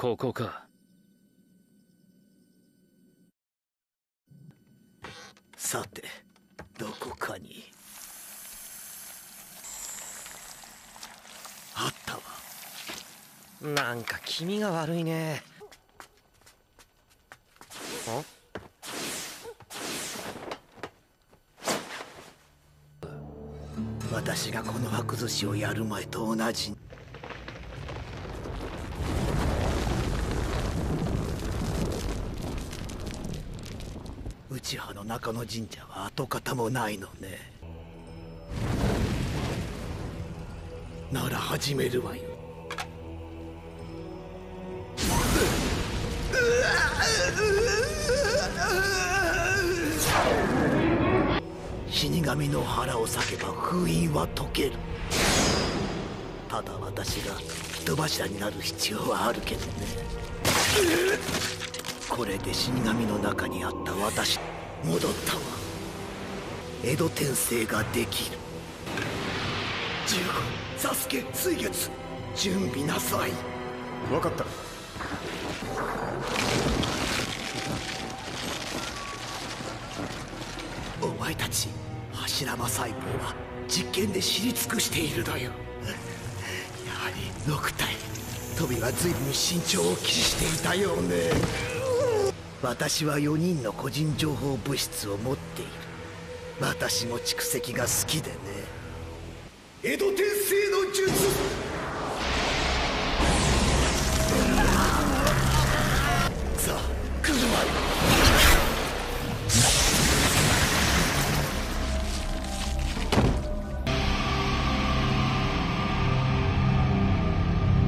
ここか。さてどこかに。あったわ。なんか気味が悪いね。私がこの白寿司をやる前と同じ内派の中の神社は跡形もないのね。なら始めるわよ。死神の腹を裂けば封印は解ける。ただ私が人柱になる必要はあるけどね。これで死神の中にあった私。戻ったわ。江戸転生ができる。15サスケ水月準備なさい。分かった。お前たち柱間細胞は実験で知り尽くしているのよ。やはり6体。トビは随分慎重を期していたようね私は4人の個人情報物質を持っている。私も蓄積が好きでね。江戸転生の術。さあ来るわよ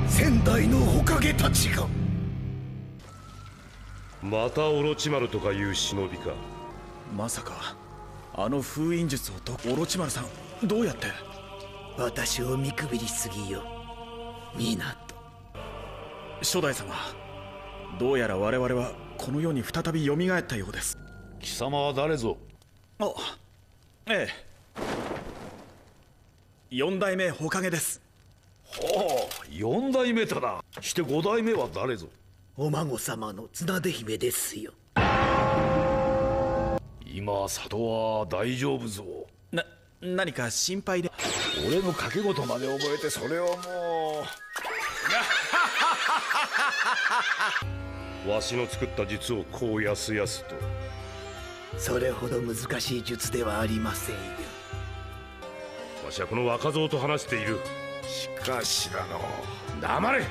仙台のほかげたちが。またオロチマルとかいう忍びか。まさかあの封印術を解くオロチマルさんどうやって？私を見くびりすぎよ。ミナト初代様どうやら我々はこの世に再び蘇ったようです。貴様は誰ぞ？あええ。四代目ほかげです。ほう四代目とだして五代目は誰ぞ？お孫様の綱手姫ですよ。今里は大丈夫ぞ。な何か心配で。俺の掛け事まで覚えてそれをもう。わしの作った術をこうやすやすと。それほど難しい術ではありませんよ。わしはこの若造と話している。しかしだの。黙れ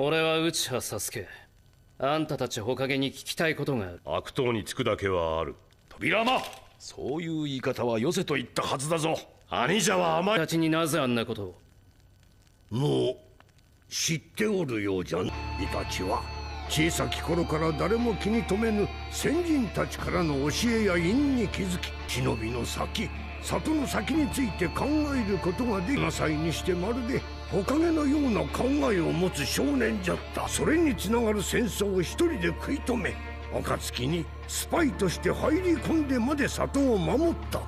俺は内葉サスケ。あんたたちほかげに聞きたいことがある。悪党につくだけはある。扉間！そういう言い方はよせと言ったはずだぞ。兄者は甘い。たちになぜあんなことを？もう知っておるようじゃんイたちは小さき頃から誰も気に留めぬ先人たちからの教えや因に気づき忍びの先里の先について考えることができ7歳にしてまるでほかげのような考えを持つ少年じゃった。それにつながる戦争を一人で食い止め暁にスパイとして入り込んでまで里を守った。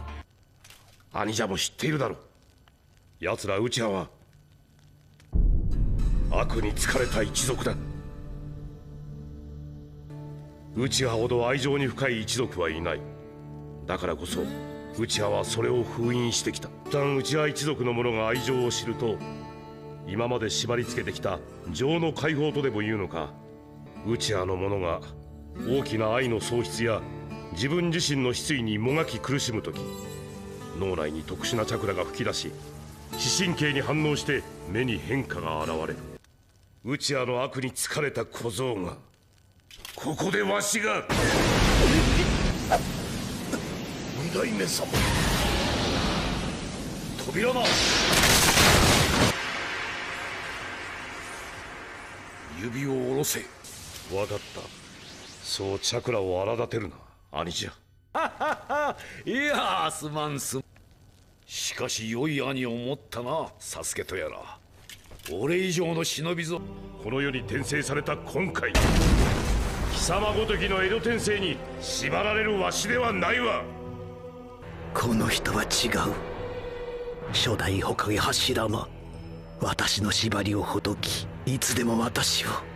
兄者も知っているだろう。奴ら内派は悪に疲れた一族だ。内派ほど愛情に深い一族はいない。だからこそ内派はそれを封印してきた。一旦内派一族の者が愛情を知ると今まで縛り付けてきた情の解放とでも言うのか内派の者が大きな愛の喪失や自分自身の失意にもがき苦しむ時脳内に特殊なチャクラが噴き出し視神経に反応して目に変化が現れる内輪の悪に疲れた小僧がここでわしが二代目様扉間指を下ろせ。分かった。そうチャクラを荒立てるな。兄じゃ いやすまんすしかし良い兄を持ったな。サスケとやら。俺以上の忍びぞ。この世に転生された今回。貴様ごときの江戸転生に縛られるわしではないわ。この人は違う。初代ほかげ柱間私の縛りをほどきいつでも私を。